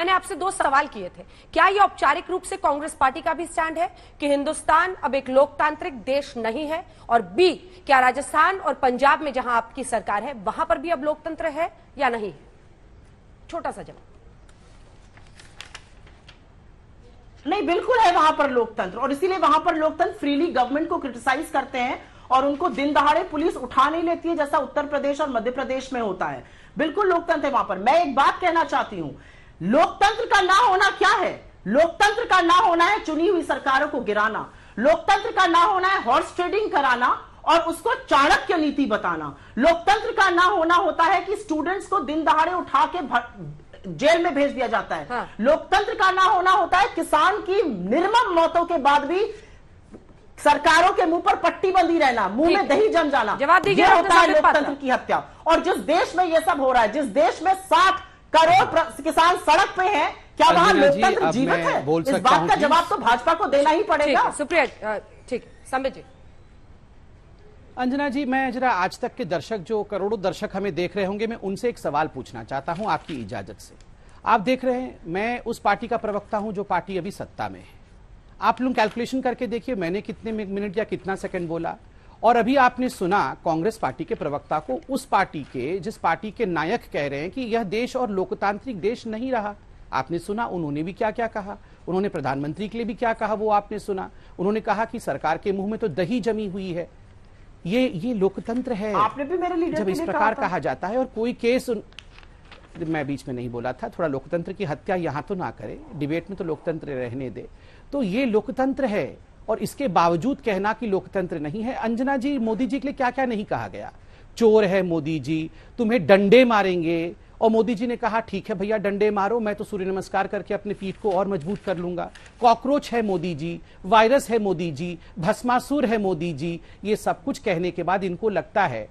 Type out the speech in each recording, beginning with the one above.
मैंने आपसे दो सवाल किए थे। क्या यह औपचारिक रूप से कांग्रेस पार्टी का भी स्टैंड है कि हिंदुस्तान अब एक लोकतांत्रिक देश नहीं है? और बी, क्या राजस्थान और पंजाब में जहाँ आपकी सरकार है, वहाँ पर भी अब लोकतंत्र है या नहीं छोटा सा जवाब। नहीं, बिल्कुल है वहाँ पर लोकतंत्र। और इसीलिए वहाँ पर लोकतंत्र फ्रीली गवर्नमेंट को क्रिटिसाइज करते हैं और उनको दिन दहाड़े पुलिस उठा नहीं लेती है, जैसा उत्तर प्रदेश और मध्य प्रदेश में होता है। बिल्कुल लोकतंत्र है वहाँ पर। मैं एक बात कहना चाहती हूँ लोकतंत्र का ना होना क्या है? लोकतंत्र का ना होना है चुनी हुई सरकारों को गिराना। लोकतंत्र का ना होना है हॉर्स ट्रेडिंग कराना और उसको चाणक्य नीति बताना। लोकतंत्र का ना होना होता है कि स्टूडेंट्स को दिन दहाड़े उठा के जेल में भेज दिया जाता है। हाँ। लोकतंत्र का ना होना होता है किसान की निर्मम मौतों के बाद भी सरकारों के मुँह पर पट्टी बंदी रहना मुँह में दही जम जाना। जवाब दीजिए होता है लोकतंत्र की हत्या। और जिस देश में यह सब हो रहा है जिस देश में साठ करोड़ किसान सड़क पे हैं। क्या वहाँ लोकतंत्र जीवित है? इस बात का जवाब तो भाजपा को देना ही पड़ेगा। सुप्रिया ठीक संबित जी। अंजना जी मैं जरा आज तक के दर्शक जो करोड़ों दर्शक हमें देख रहे होंगे मैं उनसे एक सवाल पूछना चाहता हूँ आपकी इजाज़त से। आप देख रहे हैं मैं उस पार्टी का प्रवक्ता हूँ जो पार्टी अभी सत्ता में है। आप लोग कैलकुलेशन करके देखिए मैंने कितने मिनट या कितना सेकंड बोला? और अभी आपने सुना कांग्रेस पार्टी के प्रवक्ता को उस पार्टी के जिस पार्टी के नायक कह रहे हैं कि यह देश और लोकतांत्रिक देश नहीं रहा। आपने सुना उन्होंने भी क्या क्या कहा? उन्होंने प्रधानमंत्री के लिए भी क्या कहा वो आपने सुना? उन्होंने कहा कि सरकार के मुँह में तो दही जमी हुई है। ये ये लोकतंत्र है। आपने भी मेरे लीडर जब इस प्रकार कहा जाता है और कोई केस उन... मैं बीच में नहीं बोला था थोड़ा लोकतंत्र की हत्या यहाँ तो ना करे डिबेट में तो लोकतंत्र रहने दे। तो ये लोकतंत्र है। और इसके बावजूद कहना कि लोकतंत्र नहीं है। अंजना जी, मोदी जी के लिए क्या क्या नहीं कहा गया? चोर है मोदी जी, तुम्हें डंडे मारेंगे। और मोदी जी ने कहा, ठीक है भैया, डंडे मारो, मैं तो सूर्य नमस्कार करके अपने पीठ को और मज़बूत कर लूँगा। कॉकरोच है मोदी जी, वायरस है मोदी जी, भस्मासुर है मोदी जी, ये सब कुछ कहने के बाद इनको लगता है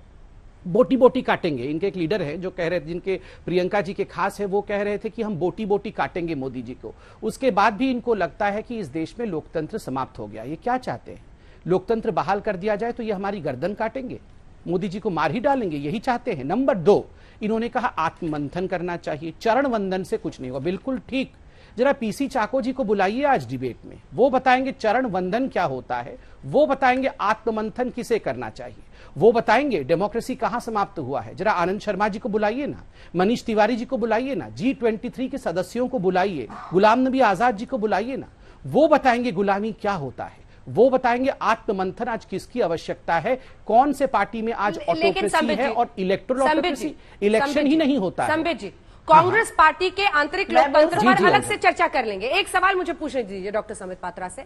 बोटी बोटी काटेंगे। इनके एक लीडर है जो कह रहे थे, जिनके प्रियंका जी के खास है, वो कह रहे थे कि हम बोटी बोटी काटेंगे मोदी जी को। उसके बाद भी इनको लगता है कि इस देश में लोकतंत्र समाप्त हो गया। ये क्या चाहते हैं? लोकतंत्र बहाल कर दिया जाए तो ये हमारी गर्दन काटेंगे? मोदी जी को मार ही डालेंगे? यही चाहते हैं? नंबर दो, इन्होंने कहा आत्ममंथन करना चाहिए। चरण वंदन से कुछ नहीं होगा। बिल्कुल ठीक। जरा पीसी चाको जी को बुलाइए आज डिबेट में। वो बताएँगे चरण वंदन क्या होता है वो बताएँगे आत्ममंथन किसे करना चाहिए वो बताएँगे डेमोक्रेसी कहाँ समाप्त हुआ है। जरा आनंद शर्मा जी को बुलाइए ना मनीष तिवारी जी को बुलाइए ना जी ट्वेंटी थ्री के सदस्यों को बुलाइए गुलाम नबी आज़ाद जी को बुलाइए ना वो बताएँगे गुलामी क्या होता है वो बताएँगे आत्ममंथन आज किसकी आवश्यकता है कौन से पार्टी में आज ऑटोक्रेसी है और इलेक्ट्रल इलेक्शन ही नहीं होता है। जी कांग्रेस हाँ, हाँ। पार्टी के आंतरिक लोकतंत्र पर अलग से चर्चा कर लेंगे। एक सवाल मुझे पूछने दीजिए डॉक्टर समित पात्रा से।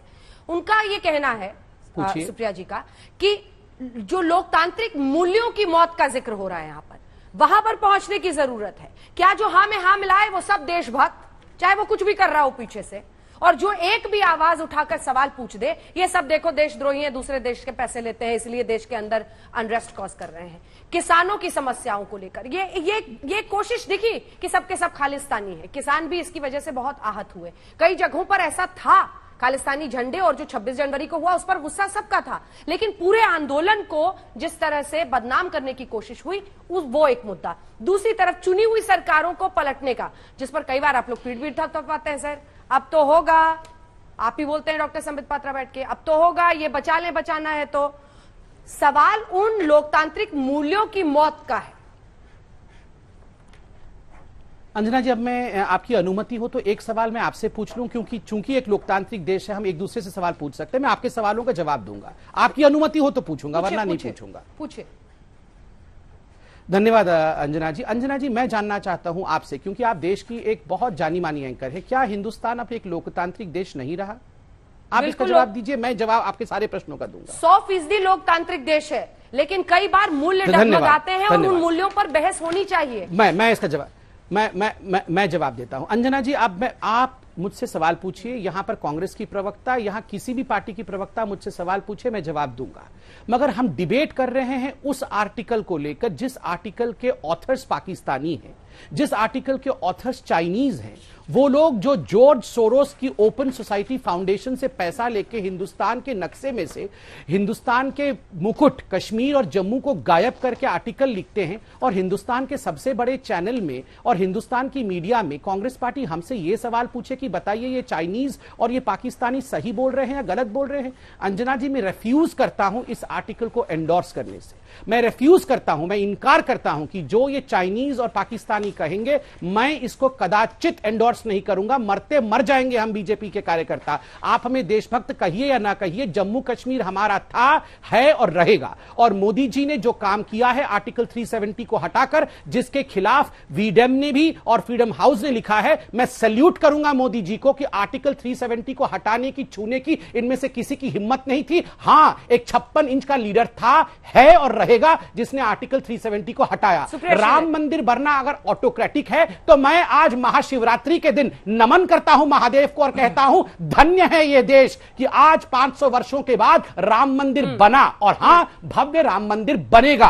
उनका ये कहना है सुप्रिया जी का कि जो लोकतांत्रिक मूल्यों की मौत का ज़िक्र हो रहा है यहाँ पर वहाँ पर पहुँचने की ज़रूरत है। क्या जो हाँ में हा मिलाए वो सब देशभक्त चाहे वो कुछ भी कर रहा हो पीछे से? और जो एक भी आवाज़ उठाकर सवाल पूछ दे, ये सब देखो देशद्रोही है, दूसरे देश के पैसे लेते हैं, इसलिए देश के अंदर अनरेस्ट कॉज कर रहे हैं। किसानों की समस्याओं को लेकर। ये ये ये कोशिश दिखी कि सबके सब खालिस्तानी है। किसान भी इसकी वजह से बहुत आहत हुए। कई जगहों पर ऐसा था। खालिस्तानी झंडे और जो 26 जनवरी को हुआ, उस पर गुस्सा सबका था। लेकिन पूरे आंदोलन को जिस तरह से बदनाम करने की कोशिश हुई, उस, वो एक मुद्दा। दूसरी तरफ़ चुनी हुई सरकारों को पलटने का, जिस पर कई बार आप लोग पीट पीट थक पाते हैं, सर। अब तो होगा। आप ही बोलते हैं डॉक्टर संबित पात्रा बैठ के अब तो होगा ये बचा ले बचाना है तो। सवाल उन लोकतांत्रिक मूल्यों की मौत का है। अंजना जी अब मैं आपकी अनुमति हो तो एक सवाल मैं आपसे पूछ लूँ क्योंकि चूँकि एक लोकतांत्रिक देश है हम एक दूसरे से सवाल पूछ सकते हैं। मैं आपके सवालों का जवाब दूँगा। आपकी अनुमति हो तो पूछूँगा वरना नहीं पूछूँगा। पूछे। धन्यवाद अंजना जी। अंजना जी मैं जानना चाहता हूँ आपसे क्योंकि आप देश की एक बहुत जानी मानी एंकर है क्या हिंदुस्तान अब एक लोकतांत्रिक देश नहीं रहा? आप इसका जवाब दीजिए मैं जवाब आपके सारे प्रश्नों का दूँगा। सौ फ़ीसदी लोकतांत्रिक देश है लेकिन कई बार मूल्य डगमगाते हैं और उन मूल्यों पर बहस होनी चाहिए। मैं मैं इसका जवाब मैं मैं मैं, मैं जवाब देता हूँ। अंजना जी अब मैं आप मुझसे सवाल पूछिए, यहाँ पर कांग्रेस की प्रवक्ता, यहाँ किसी भी पार्टी की प्रवक्ता मुझसे सवाल पूछे, मैं जवाब दूँगा। मगर हम डिबेट कर रहे हैं उस आर्टिकल को लेकर, जिस आर्टिकल के ऑथर्स पाकिस्तानी हैं, जिस आर्टिकल के ऑथर्स चाइनीज़ हैं, वो लोग जो जॉर्ज सोरोस की ओपन सोसाइटी फाउंडेशन से पैसा लेके हिंदुस्तान के नक्शे में से, हिंदुस्तान के मुकुट, कश्मीर और जम्मू को गायब करके आर्टिकल लिखते हैं और हिंदुस्तान के सबसे बड़े चैनल में और हिंदुस्तान की मीडिया में कांग्रेस पार्टी हमसे ये सवाल पूछे कि बताइए, ये चाइनीज़ और ये पाकिस्तानी सही बोल रहे हैं या गलत बोल रहे हैं? अंजना जी, मैं रेफ्यूज करता हूँ इस आर्टिकल को एंडोर्स करने से। मैं रेफ्यूज करता हूँ, मैं इनकार करता हूँ कि जो ये चाइनीज़ और पाकिस्तानी कहेंगे, मैं इसको कदाचित एंडोर्स नहीं करूँगा। मरते मर जाएँगे हम बीजेपी के कार्यकर्ता। आप हमें देशभक्त कहिए या ना कहिए, जम्मू कश्मीर हमारा था, है और रहेगा। और मोदी जी ने जो काम किया है आर्टिकल 370 को हटाकर, जिसके खिलाफ वीडेम ने भी और फ्रीडम हाउस ने लिखा है, मैं सल्यूट करूँगा मोदी जी को कि आर्टिकल 370 को हटाने की छूने की इनमें से किसी की हिम्मत नहीं थी। हाँ एक छप्पन इंच का लीडर था है और रहेगा जिसने आर्टिकल 370 को हटाया। राम मंदिर बनना अगर ऑटोक्रेटिक है तो मैं आज महाशिवरात्रि के दिन नमन करता हूँ महादेव को और कहता हूँ धन्य है यह देश कि आज 500 वर्षों के बाद राम मंदिर हम्म। बना और हाँ भव्य राम मंदिर बनेगा।